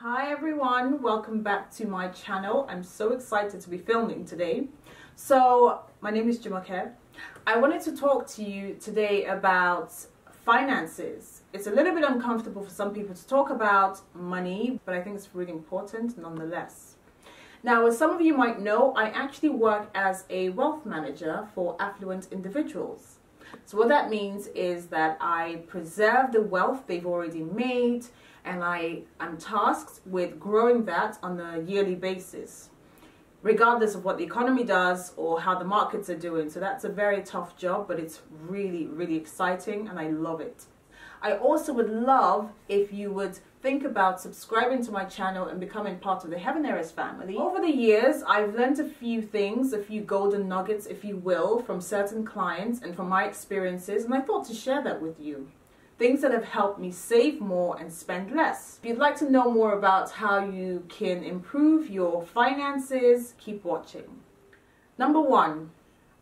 Hi everyone, welcome back to my channel. I'm so excited to be filming today. So, my name is Jumoke. I wanted to talk to you today about finances. It's a little bit uncomfortable for some people to talk about money, but I think it's really important nonetheless. Now, as some of you might know, I actually work as a wealth manager for affluent individuals. So what that means is that I preserve the wealth they've already made and I am tasked with growing that on a yearly basis, regardless of what the economy does or how the markets are doing. So that's a very tough job, but it's really, really exciting and I love it. I also would love if you would think about subscribing to my channel and becoming part of the Heaven Heiress family. Over the years, I've learned a few things, a few golden nuggets, if you will, from certain clients and from my experiences, and I thought to share that with you. Things that have helped me save more and spend less. If you'd like to know more about how you can improve your finances, keep watching. Number one,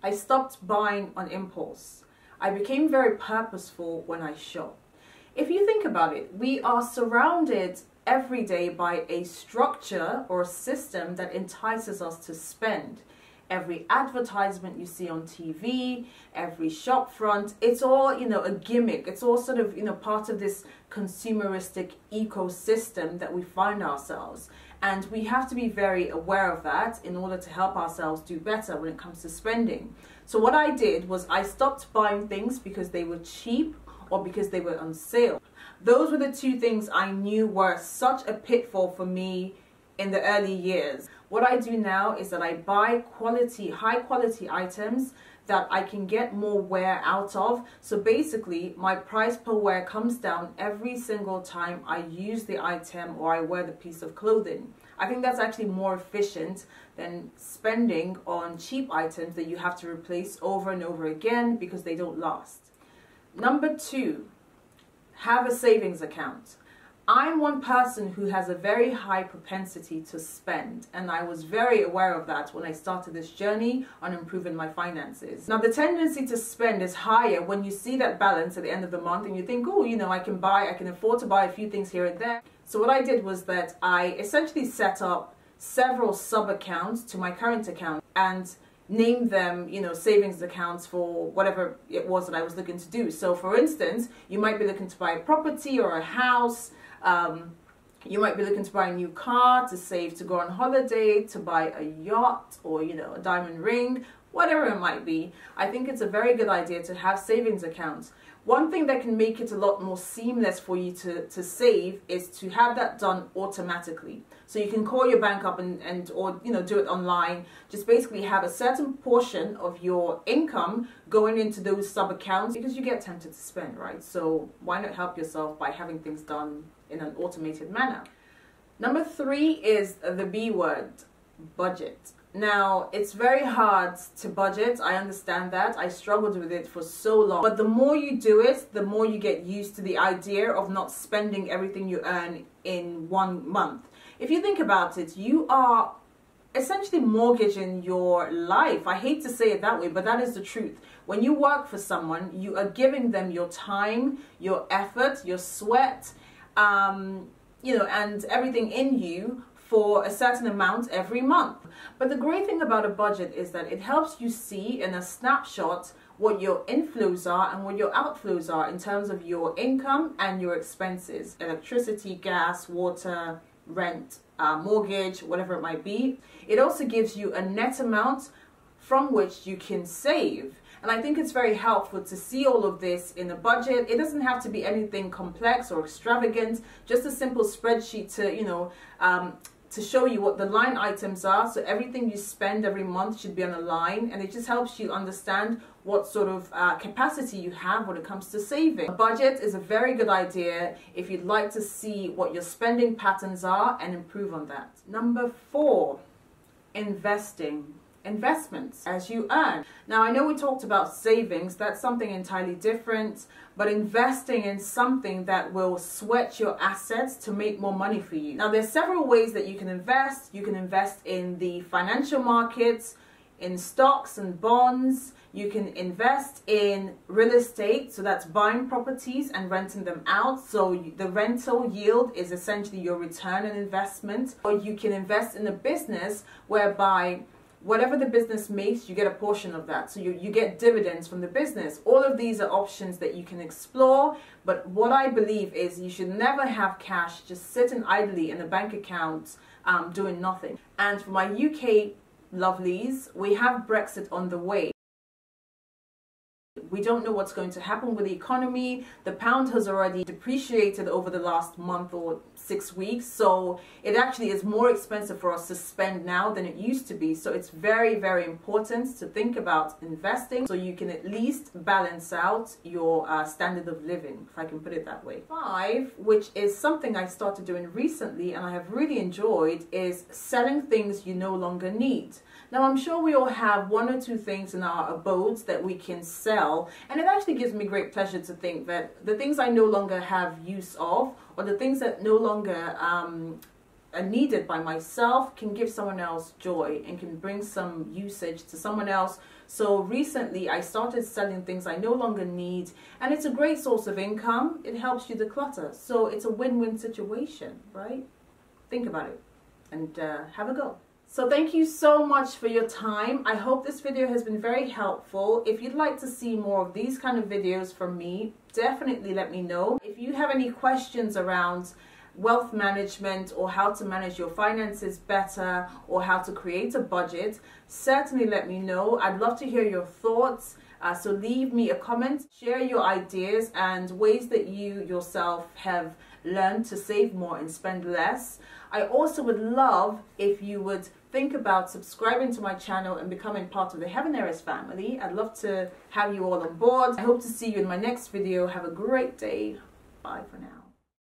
I stopped buying on impulse. I became very purposeful when I shop. If you think about it, we are surrounded every day by a structure or a system that entices us to spend. Every advertisement you see on TV, every shop front, it's all, you know, a gimmick. It's all sort of, you know, part of this consumeristic ecosystem that we find ourselves. And we have to be very aware of that in order to help ourselves do better when it comes to spending. So what I did was I stopped buying things because they were cheap or because they were on sale. Those were the two things I knew were such a pitfall for me in the early years. What I do now is that I buy quality, high quality items that I can get more wear out of. So basically, my price per wear comes down every single time I use the item or I wear the piece of clothing. I think that's actually more efficient than spending on cheap items that you have to replace over and over again because they don't last. Number two, have a savings account. I'm one person who has a very high propensity to spend, and I was very aware of that when I started this journey on improving my finances. Now, the tendency to spend is higher when you see that balance at the end of the month and you think, oh, you know, I can buy, I can afford to buy a few things here and there. So, what I did was that I essentially set up several sub accounts to my current account and name them, you know, savings accounts for whatever it was that I was looking to do. So, for instance, you might be looking to buy a property or a house. Um, you might be looking to buy a new car, to save to go on holiday, to buy a yacht or, you know, a diamond ring, whatever it might be. I think it's a very good idea to have savings accounts. One thing that can make it a lot more seamless for you to, to save is to have that done automatically. So you can call your bank up and, and or you know do it online. Just basically have a certain portion of your income going into those sub accounts because you get tempted to spend, right? So why not help yourself by having things done in an automated manner? Number three is the B word, budget. Now, it's very hard to budget. I understand that. I struggled with it for so long. But the more you do it, the more you get used to the idea of not spending everything you earn in one month. If you think about it, you are essentially mortgaging your life. I hate to say it that way, but that is the truth. When you work for someone, you are giving them your time, your effort, your sweat, um, you know, and everything in you for a certain amount every month. But the great thing about a budget is that it helps you see in a snapshot what your inflows are and what your outflows are in terms of your income and your expenses electricity, gas, water, rent, uh, mortgage, whatever it might be. It also gives you a net amount from which you can save. And I think it's very helpful to see all of this in a budget. It doesn't have to be anything complex or extravagant, just a simple spreadsheet to, you know, um, to show you what the line items are. So everything you spend every month should be on a line and it just helps you understand what sort of uh, capacity you have when it comes to saving. A budget is a very good idea if you'd like to see what your spending patterns are and improve on that. Number four, investing investments as you earn. Now, I know we talked about savings, that's something entirely different, but investing in something that will sweat your assets to make more money for you. Now, there's several ways that you can invest. You can invest in the financial markets, in stocks and bonds. You can invest in real estate, so that's buying properties and renting them out. So the rental yield is essentially your return on investment. Or you can invest in a business whereby whatever the business makes, you get a portion of that. So you, you get dividends from the business. All of these are options that you can explore. But what I believe is you should never have cash just sitting idly in a bank account um, doing nothing. And for my UK lovelies, we have Brexit on the way. We don't know what's going to happen with the economy. The pound has already depreciated over the last month or six weeks. So it actually is more expensive for us to spend now than it used to be. So it's very, very important to think about investing so you can at least balance out your uh, standard of living, if I can put it that way. Five, which is something I started doing recently and I have really enjoyed, is selling things you no longer need. Now, I'm sure we all have one or two things in our abodes that we can sell, and it actually gives me great pleasure to think that the things I no longer have use of, or the things that no longer um, are needed by myself, can give someone else joy and can bring some usage to someone else. So recently, I started selling things I no longer need, and it's a great source of income. It helps you declutter, so it's a win-win situation, right? Think about it and uh, have a go. So thank you so much for your time. I hope this video has been very helpful. If you'd like to see more of these kind of videos from me, definitely let me know. If you have any questions around wealth management or how to manage your finances better or how to create a budget, certainly let me know. I'd love to hear your thoughts. Uh, so leave me a comment, share your ideas and ways that you yourself have learned to save more and spend less. I also would love if you would think about subscribing to my channel and becoming part of the Heaven Heiress family. I'd love to have you all on board. I hope to see you in my next video. Have a great day. Bye for now.